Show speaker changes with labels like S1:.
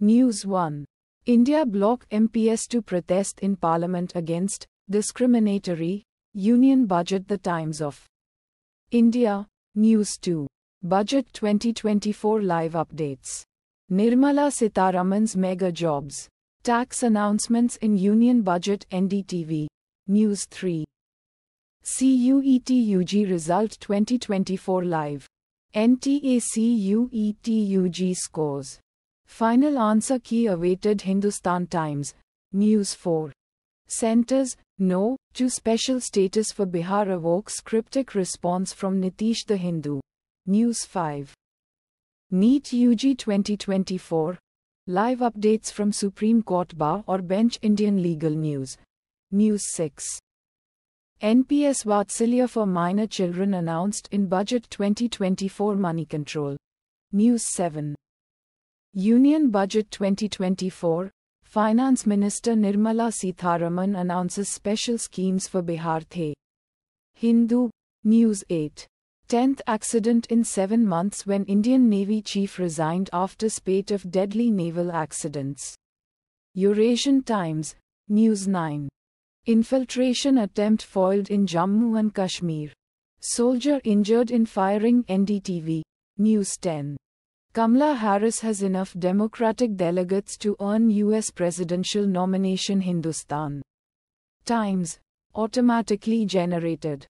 S1: News 1. India bloc MPS to protest in Parliament against discriminatory Union budget. The Times of India. News 2. Budget 2024 live updates. Nirmala Sitharaman's mega jobs. Tax announcements in Union budget NDTV. News 3. CUET UG result 2024 live. NTA CUET UG scores. Final answer key awaited Hindustan Times. News 4. Centers, no, to special status for Bihar evokes cryptic response from Nitish the Hindu. News 5. NEET UG 2024. Live updates from Supreme Court Bar or Bench Indian Legal News. News 6. NPS Vaatsalya for minor children announced in Budget 2024 Money Control. News 7. Union Budget 2024 Finance Minister Nirmala Sitharaman announces special schemes for Bihar. The Hindu News 8. 10th accident in 7 months when Indian Navy chief resigned after spate of deadly naval accidents. Eurasian Times News 9. Infiltration attempt foiled in Jammu and Kashmir. Soldier injured in firing NDTV. News 10. Kamala Harris has enough Democratic delegates to earn U.S. presidential nomination Hindustan. Times. Automatically generated.